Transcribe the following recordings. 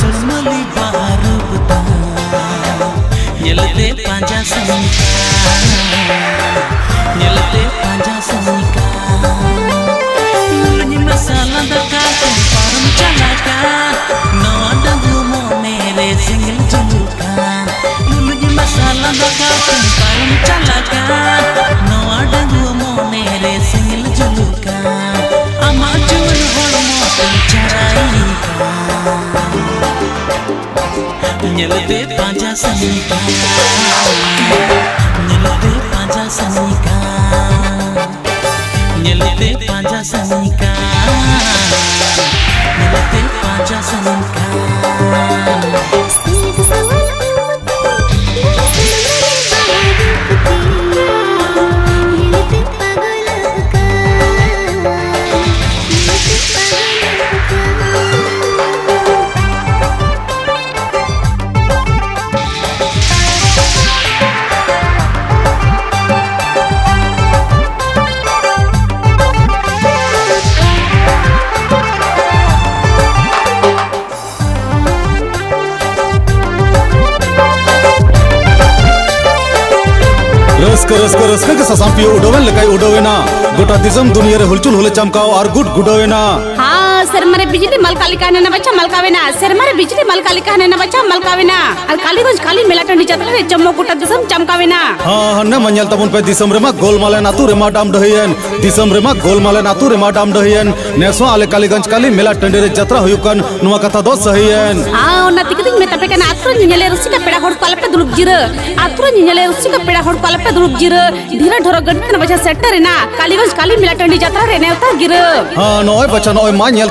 सुनमली बाहर बता ये लते पांचा संता Nyelete panja sanika Nyelete panja sanika Nyelete panja sanika रस्क रस्क रस्क के ससांपी उडोवेन लकाई उडोवेना। गोटा दिसम दुनिया रे हुलचुल हुले चमकाओ, और गुट गुडोवेना। हाँ सर मारे बिजली मलकालिका ने बच्चा मलकावेना सर मारे बिजली मलकालिका ने बच्चा मलकावेना और कालीगंज काली मेला टंडी जातला रे चम्मो गुटा दिसम चमकावेना हाँ हन्ने मंजल तबुन पे दिसम रेमा गोलमाले नातु रेमा डाम दहियन दिसम रेमा गोलमाले नातु रेमा डाम दहियन नेसो आले कालीगंज काली मेला टंडी रे जत्रा हुयुकन नुवा कथा दो सहियन। हाँ ओना तिकदिंग में तपे nyele rusi ka peda hor pala pe duluk jira aturan nyele rusi ka peda hor pala pe duluk jira dhira dhoro gadi kana bacha setter na Kaliganj काली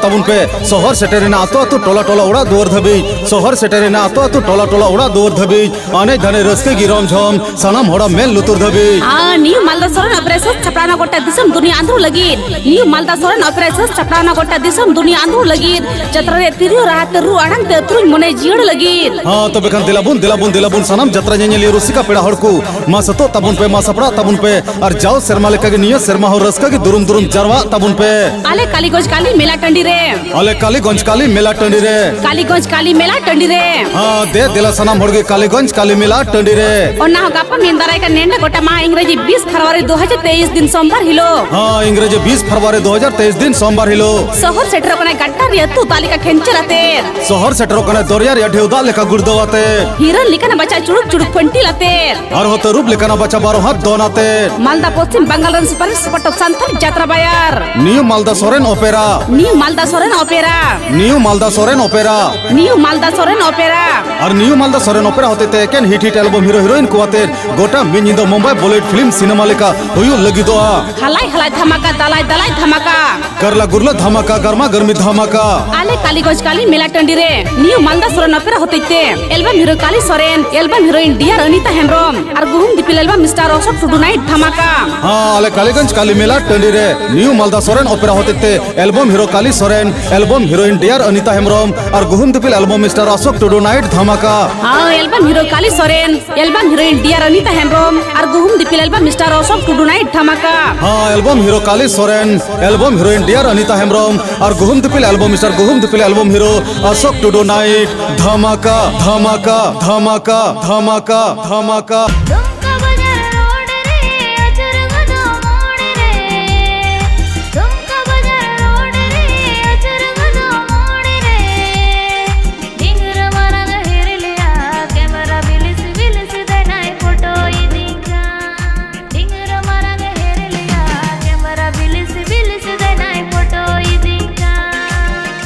तबुन पे। शहर सेटेरेना आतो आतो टोला टोला उड़ा दोर धबी। शहर सेटेरेना आतो आतो टोला टोला उड़ा दोर धबी। आने धने रस्के गिरम झम सनम होड़ा मेल लुतुर धबी। हाँ न्यू मालदा सोरन ऑपरेशन छपराना गोटा दिसम दुनिया आंध्र लगी न्यू मालदा सोरन ऑपरेशन छपराना गोटा दिसम दुनिया आंध्र लगी जतरा रे तिरियो रहा तेरु अड़ंग ते तुरुन मने जियड़ लगी हाँ तो बेखान दिलाबुन दिलाबुन दिलाबुन सनम जत्रा नेली रुसिका पेड़ा हड़कू। मा सतो तबुन पे मा सपड़ा तबुन पे। और जाओ शर्मा लेका के नियो शर्मा हो रस्का की दुरुम दुरुम जरवा तबुन पे। आले कालीगंज काली मेला टंडी रे। अले काली गंज काली मेला टंडी रे। कालीगंज काली मेला टंडी रे। हाँ दे दिला सनम होड़गे कालीगंज काली मेला टंडी रे। और ना होगा गप्पा मेंदराय का नेंडा गोटा मा इंग्रजी 20 फरवरी 2023 दिन सोमवार हिलो। हाँ इंग्रेजी 20 फरवरी 2023 दिन सोमवार हिलो। शहर सेटर कोना गट्टा रे तू तालिका खेंचराते शहर सेटरो कने दरिया रे ढेउदा लेका गुड़दवाते हिरन लिखना बच्चा चुड़ुक चुड़ुक फंटी लाते। और होते रूप लेकाना बच्चा बारो हाथ दोनाते। Malda Paschim Bengal run super spot of Santhal यात्रा बाज़ार new Malda Soren opera. New Malda Soren opera new Malda Soren opera new Malda Soren opera और न्यू मालदा सोरेन ओपेरा होते ते केन hit hit album hero heroine को आते गोटा मिनिंदो मुंबई बॉलीवुड फ़िल्म सिनेमा लेका हुयु लगी दो हलाई हलाई धमाका दलाई दलाई धमाका। करला गुरला धमाका गर्मा गर्मी धमाका। आले कालीगंज काली मेला टंडी रे न्यू मालदा सोरेन ओपेरा होते ते album hero Kali Soren album heroine dear Anita Hembrom. और गुहुम दीपिल album mister Ashok Tudu night धमाका। हाँ आले कालीगंज काली मेला टंडी रे न्यू मालदा सोरेन ओपेरा होते ते album hero Kali Soren album heroine dear Anita Hembrom और गुहुम दिपिल album mister Ashok Tudu night धमाका। हाँ album hero Kali Soren album heroine dear Anita Hembrom और गुहुम दीपिल album mister Ashok Tudu night धमाका। हाँ album hero Kali Soren album heroine dear Anita Hembrom और गुहुम दिपिल एल्बम मिस्टर गुहुम दिपिल album hero Ashok Tudu night धमाका धमाका धमाका धमाका धमाका।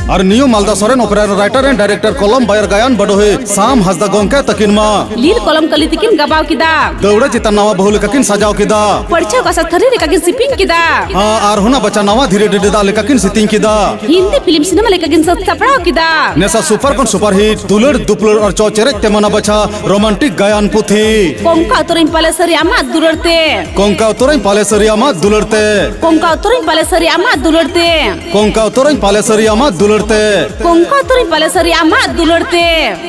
और new Malda Soren opera writer and director kolam बायर गायन बडोहे। साम हसदा गोंके तकिन मा। लील कलम कली तिकिन गबाव किदा? दौड़े चिता नवा बहुल ककिन सजाव किदा? पढ़छे का सथरी रे कागिन सिपिंग किदा? हाँ आर हुना बच्चा नवा धीरे धीरे दा लेकिन सिटिंग किदा? हिंदी फ़िल्म सिनेमा ले सत सपड़ाव किदा? नेसा सुपर कौन सुपर हिट दुलर दुपलर और चौचेरे तेमना बच्चा रोमांटिक गायन पुथी। कोंका तोरिन पालेसरी आमा दुलरते कोंका उतरई पालेसरी आमा दुलरते कोंका तोरिन पालेसरी आमा दुलरते कोंका उतरई पालेसरी आमा दुलरते कोंका तोरिन पालेसरी आमा दुलरते।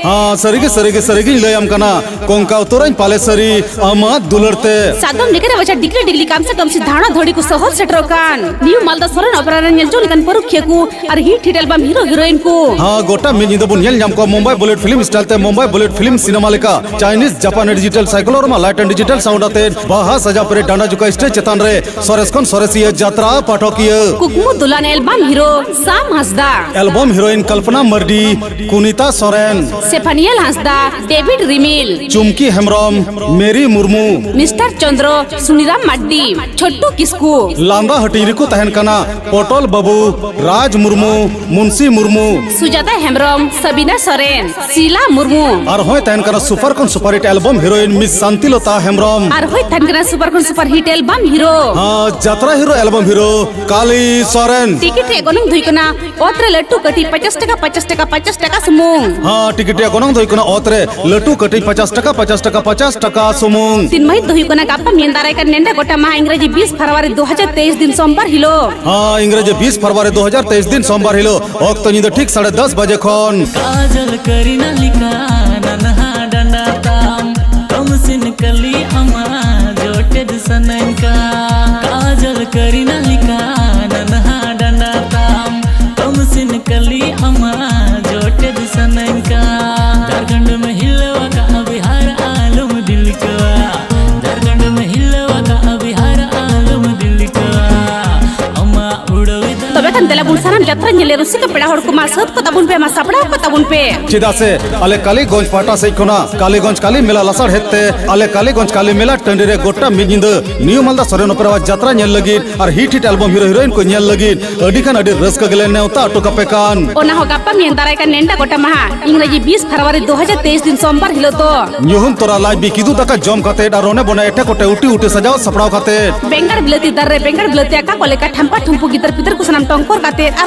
हाँ सरिगे सरिगे सरिगे लयम कना कोंका उतरई पालेसरी आमा दुलरते। सादम निकरे बचा डिग्री डिग्री काम से कम से धाणा धोड़ी को सहल सेटरो कान न्यू मालदा सोरेन ऑपरा रे नेल जोलिकन परुखे को और hit hit album hero heroine को हाँ गोटा में ज़िंदा बुन येल को मुंबई बुलेट फ़िल्म स्टाइल ते मुंबई बुलेट फ़िल्म सिनेमा लेका। चाइनीज़ जापान डिजिटल साइकोलर मा लाइट एंड डिजिटल साउंड आते। बाहा सजा परे डांडा जुका स्टेज चेतान रे। सरेस कोन सरेसिया यात्रा पाठकीय। कुकमु दुलान album hero Sam Hansda. Album heroine Kalpana Mardi Kunita Soren सेफानियल Hansda David Rimil Chumki Hembram Mary Murmu mister Chandra Suniram Mardi Chhotu Kisku लांदा हटीरी को तहन कना पोटल बाबू राज मुर्मू मुंशी मुर्मू सुजाता हेम्ब्रम सबीना सोरेन शीला मुर्मू और होय तहन कना सुपर कौन super hit album heroine miss Shantilata Hembram और होय थनगना सुपर कोन सुपर हिट एल्बम हिरो हाँ जात्रा hero album hero Kali Soren ticket रे गोनम धुइकना ओत्रे लट्टू कटी 50 टका 50 टका 50 टका सुमुंग। हाँ टिकट गोनंग दो इकोना ओतरे लटू कटी पचास टका पचास टका पचास टका सुमुंग। तीन मई धुइकना गापा मेंदाराय का नेंडा गोटा मा इंग्रजी 20 फरवरी 2023 दिन सोमवार हिलो। हाँ इंग्रेजी 20 फरवरी 2023 दिन सोमवार हिलो। वक्त निंद ठीक साढ़े दस बजे खन। काजल करीना लिखा नन्हा डंडा ताम। कम सिन कली अमा जोटेद सनका काजल चिदा से अले कालीगंज पाटा से खोना कालीगंज काली मेला लसाड़ कालीगंज काली मेला टंडी गोटा न्यू मालदा लगी और हिट हिट एल्बम हीरो को नेवता अटो कपे nenda gota maha इंग्रजी 20 फरवरी 2023 दिन सोमवार हिलो तो। न्यूहम तोरा लाइव बिकिदु दका जम खाते और रोने बना एठे कोटे उटी उटी सजाओ सपड़ाव खाते। बेंगार बिलती दर रे बेंगार बिलती का कोले का ठंपा ठुम्पू गिदर पितर को सनम टंकोर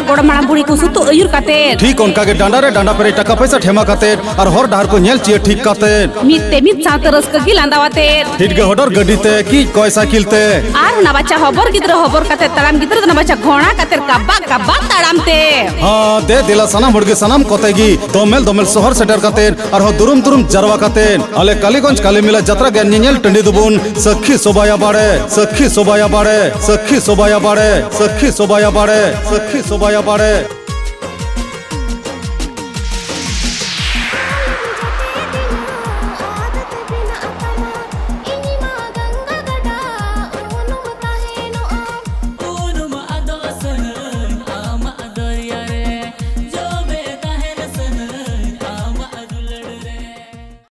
गोड़ा माड़ा बुढ़ी को सुतो अयुर काते। ठीक उनका के डांडा रे डांडा पर टका पैसा ठेमा काते। और हर डार को नेल चिए ठीक काते। मित ते मित सात रस क गिल लांदावाते ठीक गे होडर गड्डी ते की कोय साइकिल ते। आर ना बच्चा होबर गिद्र होबर काते तड़ाम गिद्र ना बच्चा घोणा काते कब्बा कब्बा तड़ाम ते। हाँ दे दिला सनम हड़गे सनम कोतेगी। दोमेल दोमेल शहर सेटर काते और हो दुरुम दुरुम जरवा काते। अले कालीगंज काली मिला जत्रा गे नेल टंडी दुबुन। सखी सोबाया बाड़े सखी सोबाया बाड़े सखी सोबाया बाड़े सखी सोबाया बाड़े सखी सोबाया बाड़े।